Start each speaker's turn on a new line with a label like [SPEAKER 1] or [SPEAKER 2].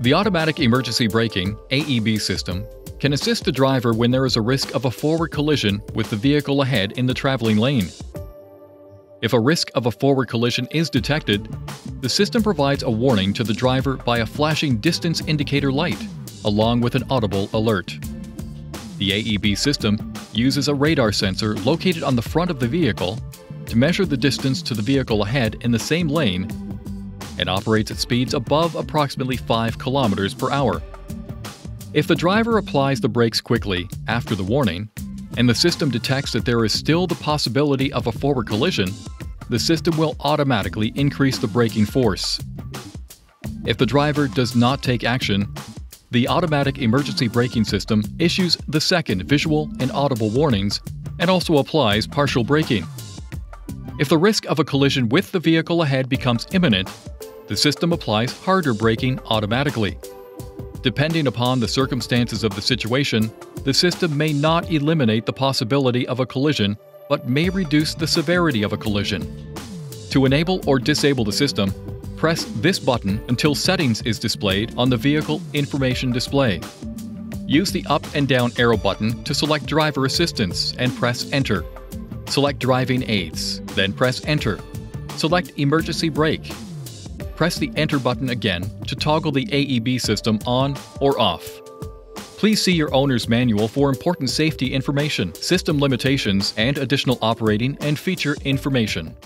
[SPEAKER 1] The Automatic Emergency Braking AEB system can assist the driver when there is a risk of a forward collision with the vehicle ahead in the traveling lane. If a risk of a forward collision is detected, the system provides a warning to the driver by a flashing distance indicator light, along with an audible alert. The AEB system uses a radar sensor located on the front of the vehicle to measure the distance to the vehicle ahead in the same lane and operates at speeds above approximately 5 kilometers per hour. If the driver applies the brakes quickly after the warning, and the system detects that there is still the possibility of a forward collision, the system will automatically increase the braking force. If the driver does not take action, the automatic emergency braking system issues the second visual and audible warnings and also applies partial braking. If the risk of a collision with the vehicle ahead becomes imminent, the system applies harder braking automatically. Depending upon the circumstances of the situation, the system may not eliminate the possibility of a collision, but may reduce the severity of a collision. To enable or disable the system, press this button until settings is displayed on the vehicle information display. Use the up and down arrow button to select driver assistance and press enter. Select driving aids, then press enter. Select emergency brake press the Enter button again to toggle the AEB system on or off. Please see your owner's manual for important safety information, system limitations, and additional operating and feature information.